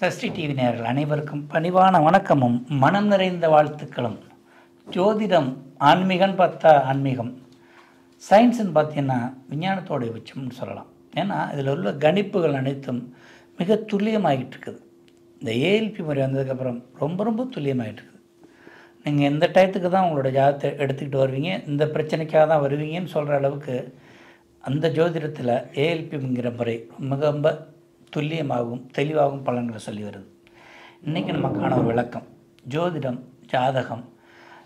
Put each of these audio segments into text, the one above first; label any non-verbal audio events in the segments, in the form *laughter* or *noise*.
Sashti TV நேயர்கள் அனைவருக்கும் பணிவான வணக்கமும் மனம் நிறைந்த வாழ்த்துக்களும். ஜோதிடம் ஆன்மீகம்னு பார்த்தா ஆன்மீகம். சயின்ஸுன்னு பார்த்தீங்கன்னா விஞ்ஞானத்தோடைய உச்சம்னு சொல்லலாம். ஏன்னா இதில் உள்ள கணிப்புகள் அனைத்தும் மிக துல்லியமாகிட்டு இருக்குது இந்த ஏஎல்பி முறை வந்ததுக்கப்புறம் ரொம்ப ரொம்ப துல்லியமாகிட்டு இருக்குது நீங்கள் எந்த டயத்துக்கு தான் உங்களோட ஜாதத்தை எடுத்துக்கிட்டு வருவீங்க இந்த பிரச்சனைக்காக தான் வருவீங்கன்னு சொல்கிற அளவுக்கு அந்த ஜோதிடத்தில் ஏஎல்பிங்கிற முறை ரொம்ப ரொம்ப துல்லியமாகவும் தெளிவாகவும் பலன்களை சொல்லி வருது இன்றைக்கி நமக்கான ஒரு விளக்கம். ஜோதிடம் ஜாதகம்.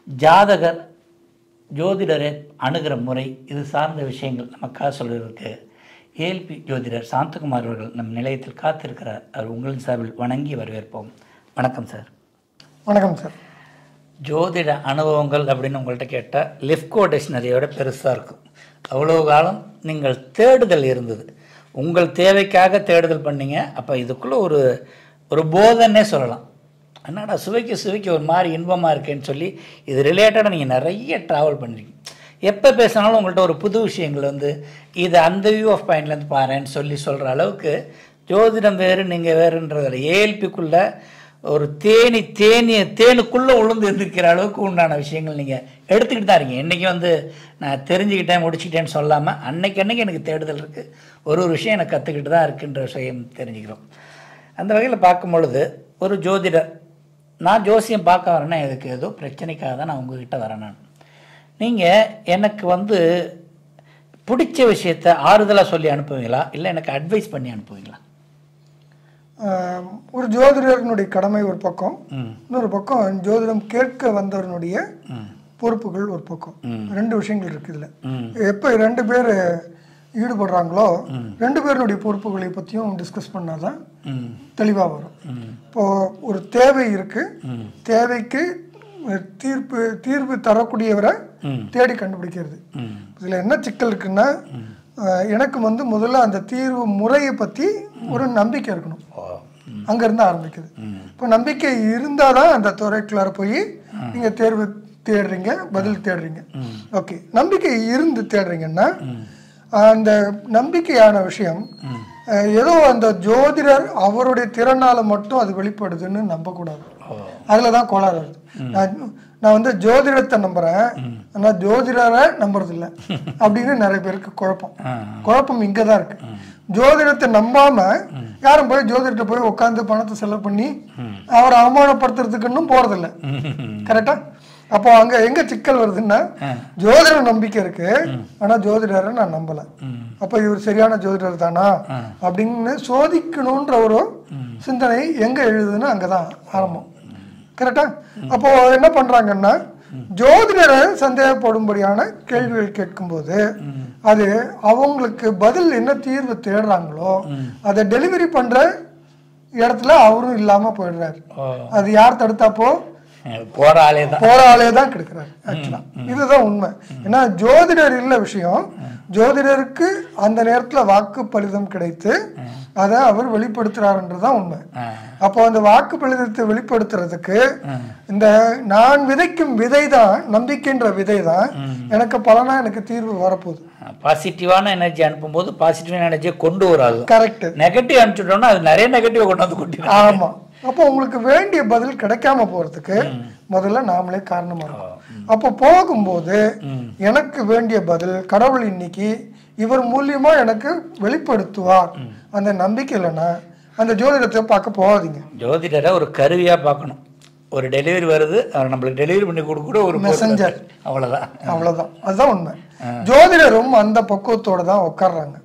ஜாதகர் ஜோதிடரை அணுகிற முறை இது சார்ந்த விஷயங்கள் நமக்காக சொல்வதற்கு ஏஎல்பி ஜோதிடர் சாந்தகுமார் அவர்கள் நம் நிலையத்தில் காத்திருக்கிறார். அவர் உங்களின் சார்பில் வணங்கி வரவேற்போம். வணக்கம் சார். வணக்கம் சார். ஜோதிட அனுபவங்கள் அப்படின்னு உங்கள்கிட்ட கேட்டால் லெஃப்கோ டிக்ஷனரியோட பெருசாக இருக்கும். அவ்வளோ காலம் நீங்கள் தேடுதல் இருந்தது. உங்கள் தேவைக்காக தேடுதல் பண்ணீங்க அப்போ இதுக்குள்ளே ஒரு ஒரு போதன்னே சொல்லலாம். என்னடா சுவைக்கு சுவைக்கு ஒரு மாதிரி இன்பமாக இருக்கேன்னு சொல்லி இது ரிலேட்டடாக நீங்கள் நிறைய ட்ராவல் பண்ணிருக்கீங்க எப்போ பேசினாலும் உங்கள்கிட்ட ஒரு புது விஷயங்கள் வந்து இது அந்த வியூ ஆஃப் பாயிண்ட்லேருந்து பாருன்னு சொல்லி சொல்கிற அளவுக்கு ஜோதிடம் வேறு நீங்கள் வேறுன்றதில் ஏஎல்பிக்குள்ளே ஒரு தேனி தேனிய தேனுக்குள்ளே உளுந்து இருந்திருக்கிற அளவுக்கு உண்டான விஷயங்கள் நீங்கள் எடுத்துக்கிட்டு தான் இருக்கீங்க. இன்றைக்கி வந்து நான் தெரிஞ்சுக்கிட்டேன் முடிச்சுக்கிட்டேன்னு சொல்லாமல் அன்னைக்கு அன்னைக்கு எனக்கு தேடுதல் இருக்குது ஒரு ஒரு விஷயம் எனக்கு கற்றுக்கிட்டு தான் இருக்குன்ற விஷயம் தெரிஞ்சுக்கிறோம். அந்த வகையில் பார்க்கும் பொழுது ஒரு ஜோதிடர் நான் ஜோசியம் பார்க்க வரேன்னா எதுக்கு ஏதோ பிரச்சனைக்காக தான் நான் உங்ககிட்ட வரேன் நான். நீங்கள் எனக்கு வந்து பிடிச்ச விஷயத்த ஆறுதலாக சொல்லி அனுப்புவீங்களா? இல்லை எனக்கு அட்வைஸ் பண்ணி அனுப்புவீங்களா? ஒரு ஜோதிடர்களுடைய கடமை ஒரு பக்கம் இன்னொரு பக்கம் ஜோதிடம் கேட்க வந்தவனுடைய ம். பொறுப்புகள் ஒரு பக்கம். ரெண்டு விஷயங்கள் இருக்கு இதுல. ம். எப்போ ரெண்டு பேர் ஈடுபடுறாங்களோ ரெண்டு பேருடைய பொறுப்புகளை பற்றியும் டிஸ்கஸ் பண்ணாதான் ம். தெளிவாக வரும். இப்போ ஒரு தேவை இருக்கு. ம். தேவைக்கு தீர்ப்பு தீர்வு தரக்கூடியவரை. தேடி கண்டுபிடிக்கிறது. இதில் என்ன சிக்கல் இருக்குன்னா எனக்கு வந்து முதல்ல அந்த தீர்வு முறையை பற்றி ஒரு நம்பிக்கை இருக்கணும். அங்கேருந்து ஆரம்பிக்குது. இப்போ நம்பிக்கை இருந்தால் தான் அந்த துறைக்குள்ளார போய் நீங்கள் தேர்வு தேடுறீங்க பதில் தேடுறீங்க. ஓகே. நம்பிக்கை இருந்து தேடுறீங்கன்னா அந்த நம்பிக்கையான விஷயம் ஏதோ அந்த ஜோதிடர் அவருடைய திறனால மட்டும் அது வெளிப்படுதுன்னு நம்பக்கூடாது. அதில் தான் கோளாறு வருது. நான் வந்து ஜோதிடத்தை நம்புறேன். ஆனால் ஜோதிடரை நம்புறது இல்ல *laughs* அப்படின்னு நிறைய பேருக்கு குழப்பம். குழப்பம் இங்கே தான் இருக்கு ஜோதிடத்தை நம்பாம யாரும் போய் ஜோதிடத்தை போய் உட்காந்து பணத்தை செலவு பண்ணி அவரை அவமானப்படுத்துறதுக்குன்னும் போறதில்ல. ம். கரெக்டா? அப்போ அங்க எங்க சிக்கல் வருதுன்னா ஜோதிட நம்பிக்கை இருக்கு. ஆனா ஜோதிடரை நான் நம்பல. அப்ப இவர் சரியான ஜோதிடர் தானா? அப்படின்னு சோதிக்கணும்ன்ற ஒரு சிந்தனை எங்க எழுதுன்னு அங்கதான் ஆரம்பம். கரெக்டா அப்போ என்ன பண்றாங்கன்னா ஜோதிடரை சந்தேகப்படும்படியான கேள்விகள் கேட்கும்போது அது அவங்களுக்கு பதில் என்ன தீர்வு தேடுறாங்களோ அதை டெலிவரி பண்ற இடத்துல அவரும் இல்லாம போயிடுறாரு. அது யார் தடுத்தாப்போ? ஆளே தான். போற ஆளே தான் கெடுக்கிறாரு ஆக்சுவலா இதுதான் உண்மை. ஏன்னா ஜோதிடர் இல்ல விஷயம். ஜோதிடருக்கு அந்த நேரத்துல வாக்கு பலிதம் கிடைத்து அதை அவர் வெளிப்படுத்துறாருன்றதுதான் உண்மை. அப்போ அந்த வாக்கு பலிதத்தை வெளிப்படுத்துறதுக்கு இந்த நான் விதைக்கும் விதை தான் நம்பிக்கைன்ற விதை தான் எனக்கு பலனா எனக்கு தீர்வு வரப்போகுது. பாசிட்டிவான எனர்ஜி அனுப்பும்போது பாசிட்டிவான எனர்ஜியை கொண்டு வராது. கரெக்ட் நெகட்டிவ் அனுப்பிச்சுட்டோம்னா அது நிறைய நெகட்டிவ் கொண்டு வந்து கொண்டு ஆமா. அப்போ உங்களுக்கு வேண்டிய பதில் கிடைக்காம போறதுக்கு முதல்ல நாமளே காரணமா இருக்கும் அப்போ போகும்போது எனக்கு வேண்டிய பதில் கடவுள் இன்னைக்கு இவர் மூலியமா எனக்கு வெளிப்படுத்துவார். அந்த நம்பிக்கை இல்லைன்னா அந்த ஜோதிடத்தை பார்க்க போகாதீங்க. ஜோதிடரை ஒரு கருவியாக பார்க்கணும். ஒரு டெலிவரி வருது அவர் நம்மளுக்கு டெலிவரி பண்ணி கொடுக்கூட ஒரு Messenger. அவ்வளோதான் அவ்வளவுதான். அதுதான் உண்மை. ஜோதிடரும் அந்த பக்குவத்தோட தான் உட்கார்றாங்க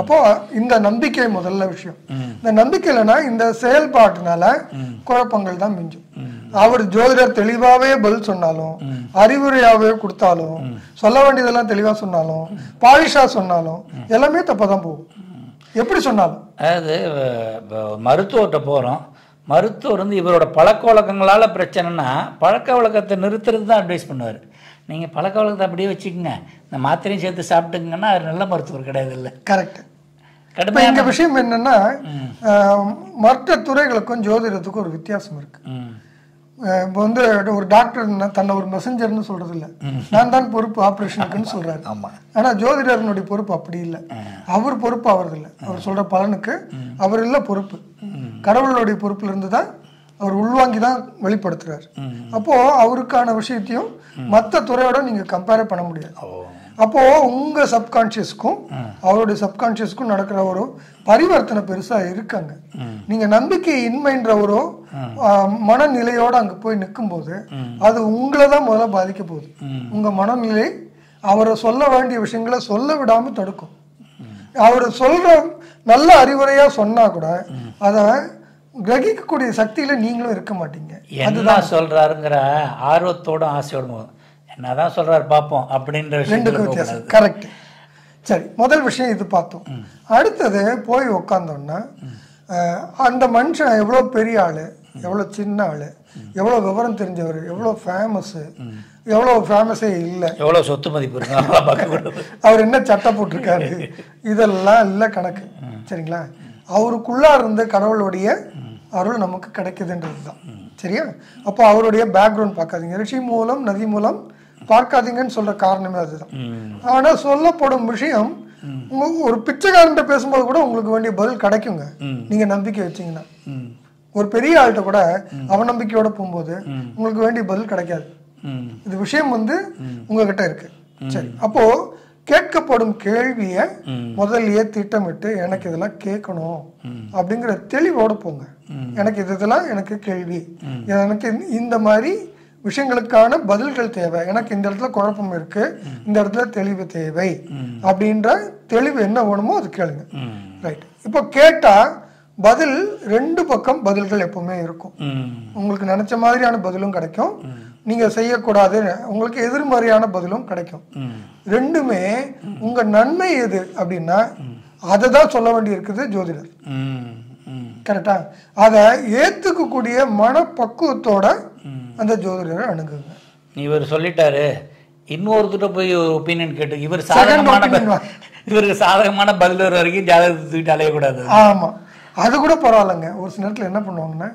அப்போ இந்த நம்பிக்கை முதல்ல விஷயம். இந்த நம்பிக்கை இல்லைன்னா இந்த செயல்பாட்டுனால குழப்பங்கள் தான் மிஞ்சும். அவர் ஜோதிடர் தெளிவாவே பதில் சொன்னாலும் அறிவுரையாவே கொடுத்தாலும் சொல்ல வேண்டியதெல்லாம் தெளிவா சொன்னாலும் பாலிஷா சொன்னாலும் எல்லாமே தப்பா தான் போகும் எப்படி சொன்னாலும்? அதாவது மருத்துவர்கிட்ட போகிறோம் மருத்துவர் வந்து இவரோட பழக்க வழக்கங்களால் பிரச்சனைனா பழக்க வழக்கத்தை நிறுத்துறது தான் அட்வைஸ் பண்ணுவார். நீங்கள் பழக்க வழக்கத்தை அப்படியே வச்சுக்கோங்க. இந்த மாத்திரையும் சேர்த்து சாப்பிட்டுங்கன்னா அவர் நல்ல மருத்துவர் கிடையாது இல்லை கரெக்ட் இப்ப இங்க விஷயம் என்னன்னா மற்ற துறைகளுக்கும் ஜோதிடத்துக்கும் ஒரு வித்தியாசம் இருக்கு. ம். அஹ் இப்போ வந்து ஒரு டாக்டர் தன்னை ஒரு மெசஞ்சர்னு சொல்றது இல்ல நான் தான் பொறுப்பு ஆபரேஷனுக்குன்னு சொல்றாரு. ஆமா. ஆனா ஜோதிடர்னுடைய பொறுப்பு அப்படி இல்லை. அவர் பொறுப்பு அவரது இல்லை அவர் சொல்ற பலனுக்கு அவர் இல்ல பொறுப்பு. கடவுளுடைய பொறுப்புல இருந்து தான் அவர் உள்வாங்கி தான் வெளிப்படுத்துறாரு. அப்போ அவருக்கான விஷயத்தையும் மற்ற துறையோட நீங்க கம்பேர் பண்ண முடியாது. அப்போ உங்க சப்கான்ஷியஸ்க்கும் அவருடைய சப்கான்ஷியஸ்க்கும் நடக்கிற ஒரு பரிவர்த்தனை பெருசா இருக்காங்க. நீங்க நம்பிக்கை இன்மைன்ற ஒரு மனநிலையோட அங்க போய் நிக்கும்போது அது உங்களை தான் முதல்ல பாதிக்க போகுது. உங்க மனநிலை அவரை சொல்ல வேண்டிய விஷயங்களை சொல்ல விடாம தடுக்கும். அவர் சொல்ற நல்ல அறிவுரையா சொன்னா கூட அதை கிரகிக்கக்கூடிய சக்தியில நீங்களும் இருக்க மாட்டீங்க. என்ன சொல்றாருங்கிற ஆர்வத்தோடும் ஆசையோடும் என்னதான் சொல்றாரு பார்ப்போம் அப்படின்ற ரெண்டுக்கும் வித்தியாசம். கரெக்ட் சரி முதல் விஷயம் இது பார்த்தோம். அடுத்தது போய் உக்காந்தோம்னா அஹ், அந்த மனுஷன் எவ்வளோ பெரிய ஆளு? எவ்வளோ சின்ன ஆளு எவ்வளோ விவரம் தெரிஞ்சவர் எவ்வளோ ஃபேமஸ் எவ்வளோ ஃபேமஸே இல்லை. எவ்வளவு சொத்து மதிப்பு அவர் என்ன சட்டை போட்டிருக்காரு? இதெல்லாம் இல்லை கணக்கு. சரிங்களா? அவருக்குள்ளா இருந்த கடவுளுடைய அருள் நமக்கு கிடைக்குதுன்றது தான். சரியா? அப்போ அவருடைய பேக்ரவுண்ட் பார்க்காதீங்க. ரிஷி மூலம் நதி மூலம் பார்க்காதீங்கன்னு சொல்ற காரணமே அதுதான். ஆனா சொல்லப்படும் விஷயம் ஒரு பிச்சைக்காரன்ட்ட பேசும்போது கூட உங்களுக்கு வேண்டிய பதில் கிடைக்குங்க. நீங்க நம்பிக்கை வச்சீங்கன்னா. ஒரு பெரிய ஆள்கிட்ட கூட அவநம்பிக்கையோட போகும்போது உங்களுக்கு வேண்டிய பதில் கிடைக்காது. இது விஷயம் வந்து உங்ககிட்ட இருக்கு. சரி அப்போ கேட்கப்படும் கேள்விய முதல்லயே திட்டமிட்டு எனக்கு இதெல்லாம் கேட்கணும் அப்படிங்கிற தெளிவோட போங்க. எனக்கு இது இதெல்லாம் எனக்கு கேள்வி. எனக்கு இந்த- மாதிரி விஷயங்களுக்கான பதில்கள் தேவை. எனக்கு இந்த இடத்துல குழப்பம் இருக்கு. இந்த இடத்துல தெளிவு தேவை. அப்படின்ற தெளிவு என்ன வேணுமோ அது கேளுங்க. ரைட் இப்போ கேட்டா பதில் ரெண்டு பக்கம் பதில்கள் எப்பவுமே இருக்கும். உங்களுக்கு நினைச்ச மாதிரியான பதிலும் கிடைக்கும். நீங்க செய்யக்கூடாது. உங்களுக்கு எதிர்மறையான பதிலும் கிடைக்கும். ரெண்டுமே உங்க நன்மை எது அப்படின்னா அதை தான் சொல்ல வேண்டி இருக்குது ஜோதிடர் கரெக்டா? அதை ஏத்துக்கக்கூடிய மனப்பக்குவத்தோட அந்த ஜோதிடரை அணுகுங்க. இவர் சொல்லிட்டாரு. இன்னொருத்தட்ட போய் ஒரு ஒப்பீனியன் கேட்டு இவர் சாதகமான? இவருக்கு சாதகமான பதில் வர வரைக்கும் ஜாதகத்தை தூக்கிட்டு அலையக்கூடாது. ஆமா. அது கூட பரவாயில்லைங்க. ஒரு சில நேரத்துல என்ன பண்ணுவாங்கன்னா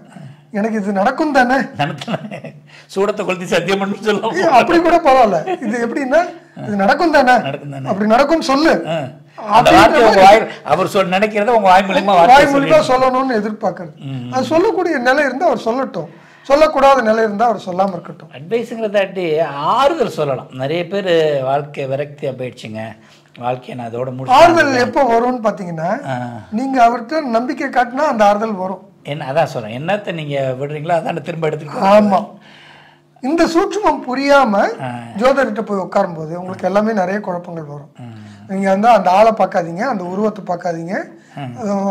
எனக்கு இது நடக்கும் தானே? சூடத்தை கொளுத்தி சத்தியம் பண்ணி சொல்ல ஏய், அப்படி கூட பரவாயில்ல. இது எப்படின்னா இது நடக்கும் தானே. அப்படி நடக்கும் சொல்லு. அவர் சொல் நினைக்கிறத உங்க வாய் மூலியமா வாய் மூலியமா சொல்லணும்னு எதிர்பார்க்கறது. அது சொல்லக்கூடிய நிலை இருந்தா அவர் சொல்லட்டும். சொல்லக்கூடாத நிலை இருந்தா அவர் சொல்லாம இருக்கட்டும். அட்வைஸுங்கிறதாட்டி ஆறுதல் சொல்லலாம். நிறைய பேர் வாழ்க்கை விரக்தியா போயிடுச்சுங்க. வாழ்க்கையை நான் அதோட முடிச்சு ஆறுதல் எப்போ வரும்னு பாத்தீங்கன்னா நீங்க அவர்கிட்ட நம்பிக்கை காட்டினா அந்த ஆறுதல் வரும். என்ன அதான் சொல்றேன். என்னத்தை நீங்க விடுறீங்களோ அதான் திரும்ப எடுத்துக்கோ ஆமா. இந்த சூட்சுமம் புரியாம ஜோதிடர்கிட்ட போய் உட்காரும் போது உங்களுக்கு எல்லாமே நிறைய குழப்பங்கள் வரும். நீங்க வந்து அந்த ஆளை பார்க்காதீங்க அந்த உருவத்தை பார்க்காதீங்க.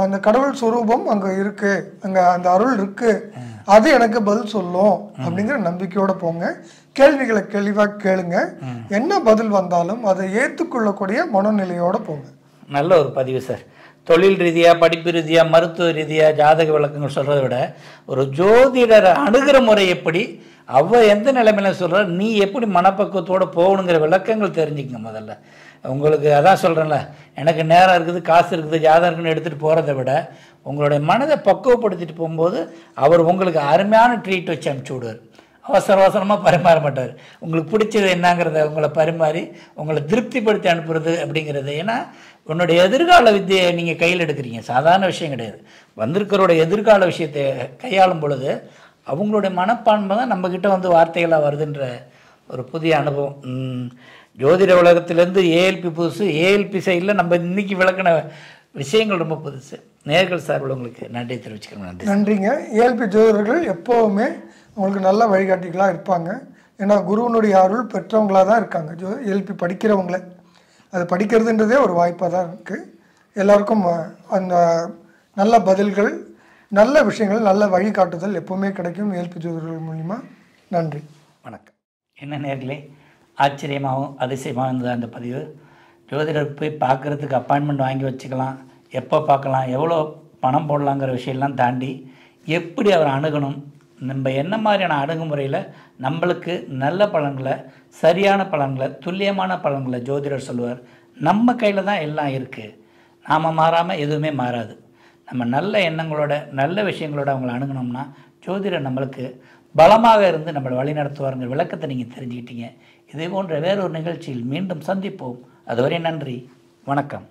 அந்த கடவுள் சுரூபம் அங்க இருக்கு. அங்க அந்த அருள் இருக்கு. அது எனக்கு பதில் சொல்லும் அப்படிங்கிற நம்பிக்கையோட போங்க. கேள்விகளை தெளிவா கேளுங்க. என்ன பதில் வந்தாலும் அதை ஏற்றுக்கொள்ளக்கூடிய மனநிலையோட போங்க. நல்ல ஒரு பதிவு சார். தொழில் ரீதியா படிப்பு ரீதியா மருத்துவ ரீதியா ஜாதக விளக்கங்கள் சொல்றதை விட ஒரு ஜோதிடரை அணுகிற முறை எப்படி அவள் எந்த நிலைமையில சொல்கிறா நீ எப்படி மனப்பக்குவத்தோடு போகணுங்கிற விளக்கங்கள் தெரிஞ்சுக்கங்க முதல்ல. உங்களுக்கு அதான் சொல்கிறேன்ல எனக்கு நேரம் இருக்குது காசு இருக்குது ஜாதகம் இருக்குன்னு எடுத்துகிட்டு போகிறத விட உங்களுடைய மனதை பக்குவப்படுத்திட்டு போகும்போது அவர் உங்களுக்கு அருமையான ட்ரீட் வச்சு அனுப்பிச்சி விடுவார். அவசர அவசரமாக பரிமாற மாட்டார். உங்களுக்கு பிடிச்சது என்னங்கிறத உங்களை பரிமாறி உங்களை திருப்திப்படுத்தி அனுப்புறது அப்படிங்கிறது. ஏன்னா உன்னுடைய எதிர்கால வித்தியை நீங்கள் கையில் எடுக்கிறீங்க. சாதாரண விஷயம் கிடையாது. வந்திருக்கிறோட எதிர்கால விஷயத்தை கையாளும் பொழுது அவங்களுடைய மனப்பான்மை தான் நம்மக்கிட்ட வந்து வார்த்தைகளாக வருதுன்ற ஒரு புதிய அனுபவம். ஜோதிட உலகத்திலேருந்து ஏஎல்பி புதுசு ஏஎல்பி சைடில் நம்ம இன்னைக்கு விளக்கின விஷயங்கள் ரொம்ப புதுசு. நேர்கள் சார்பில் உங்களுக்கு நன்றி தெரிவிச்சுக்கிறோம் நன்றி நன்றிங்க. ஏஎல்பி ஜோதிடர்கள் எப்போவுமே உங்களுக்கு நல்ல வழிகாட்டிகளாக இருப்பாங்க. ஏன்னா குருவனுடைய அருள் பெற்றவங்களாக தான் இருக்காங்க. ஜோ ஏஎல்பி படிக்கிறவங்கள. அது படிக்கிறதுன்றதே ஒரு வாய்ப்பாக தான் இருக்குது எல்லாருக்கும் அந்த நல்ல பதில்கள் நல்ல விஷயங்கள் நல்ல வழிகாட்டுதல் எப்போவுமே கிடைக்கும். ஏல்பி ஜோதிடர்கள் மூலிமா நன்றி. வணக்கம். என்ன நேர்களே? ஆச்சரியமாகவும் அதிசயமாகவும் இருந்தது அந்த பதிவு? ஜோதிடர் போய் பார்க்குறதுக்கு அப்பாயின்மெண்ட் வாங்கி வச்சுக்கலாம். எப்போ பார்க்கலாம்? எவ்வளோ பணம் போடலாங்கிற விஷயம்லாம் தாண்டி எப்படி அவர் அணுகணும்? நம்ம என்ன மாதிரியான அணுகுமுறையில் நம்மளுக்கு நல்ல பலன்களை சரியான பலன்களை துல்லியமான பலன்களை ஜோதிடர் சொல்லுவார். நம்ம கையில் தான் எல்லாம் இருக்குது நாம் மாறாமல் எதுவுமே மாறாது. நம்ம நல்ல எண்ணங்களோட நல்ல விஷயங்களோட அவங்கள அணுகுனோம்னா ஜோதிடர் நம்மளுக்கு பலமாக இருந்து நம்மளை வழிநடத்துவாருங்கிற விளக்கத்தை நீங்கள் தெரிஞ்சுக்கிட்டீங்க. இதே போன்ற வேறொரு நிகழ்ச்சியில் மீண்டும் சந்திப்போம். அதுவரை நன்றி. வணக்கம்.